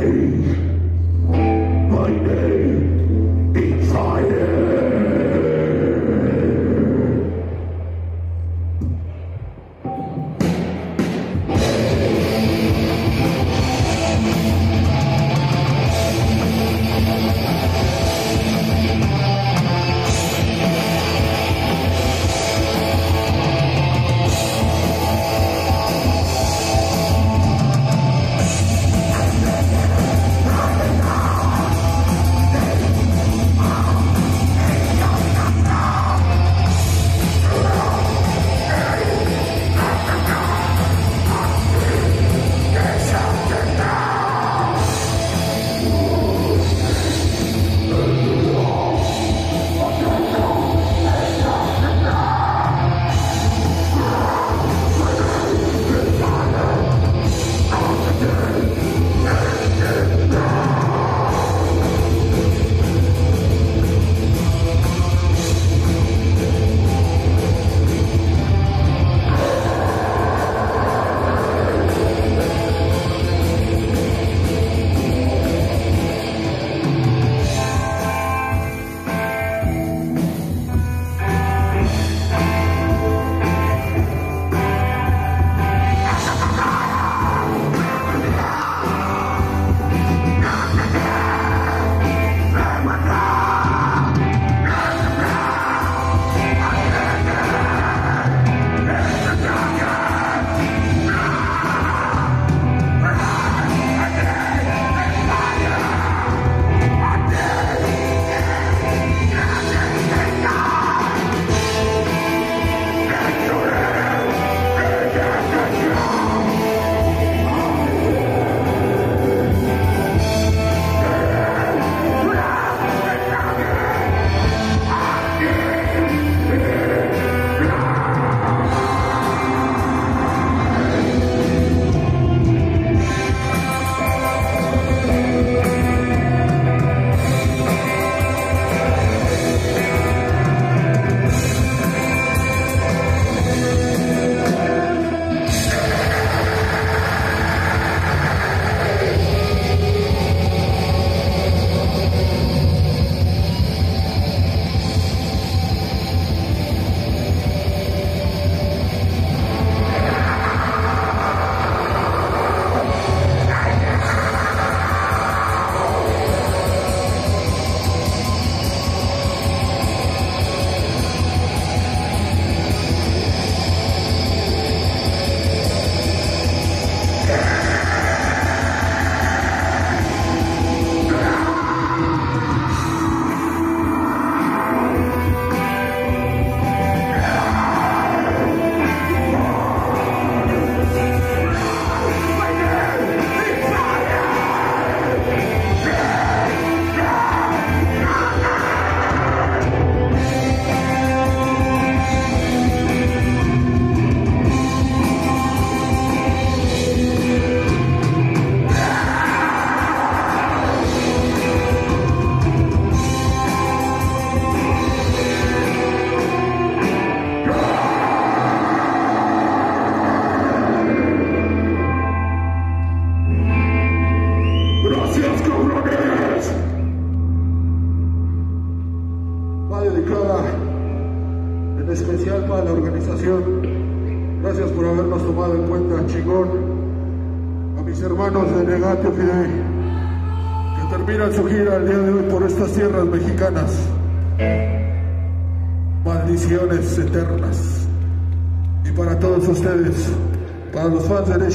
Amém.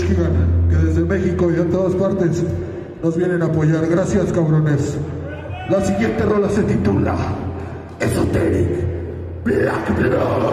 Que desde México y en todas partes nos vienen a apoyar. Gracias, cabrones. La siguiente rola se titula Esoteric Black Blood.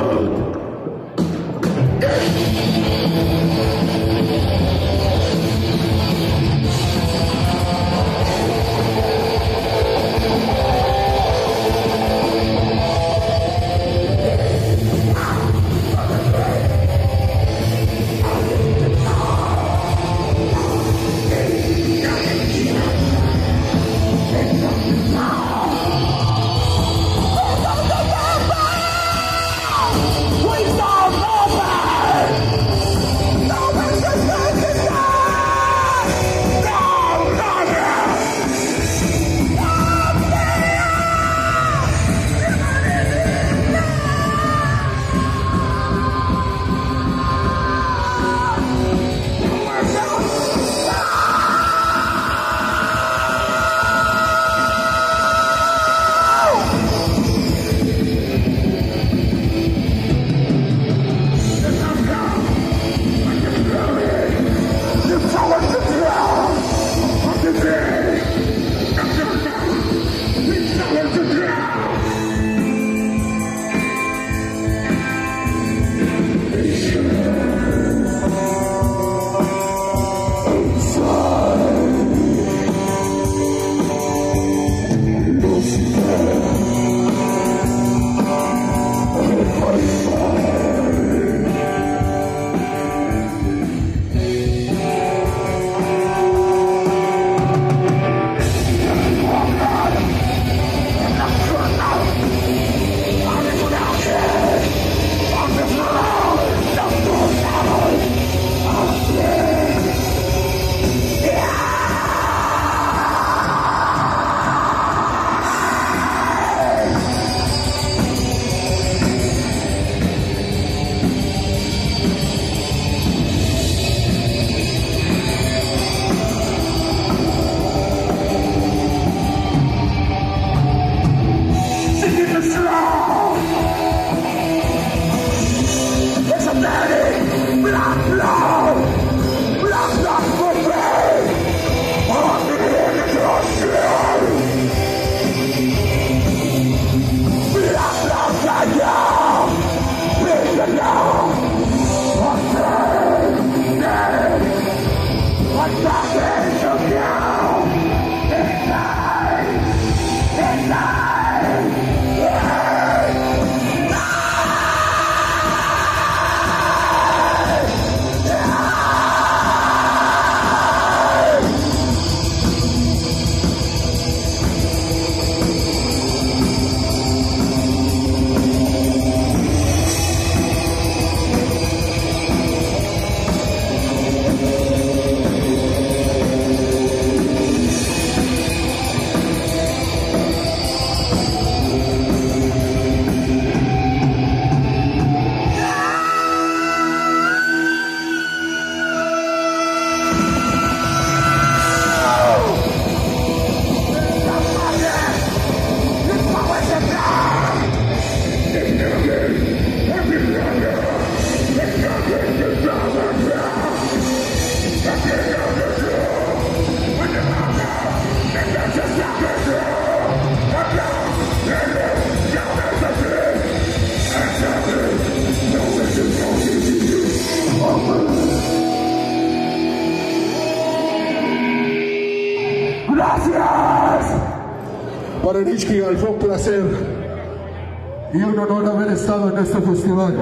Estado en este festival.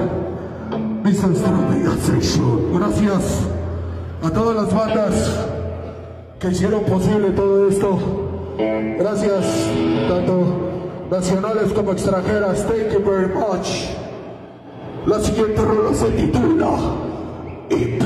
Gracias a todas las bandas que hicieron posible todo esto. Gracias, tanto nacionales como extranjeras. Thank you very much. La siguiente rola se titula Y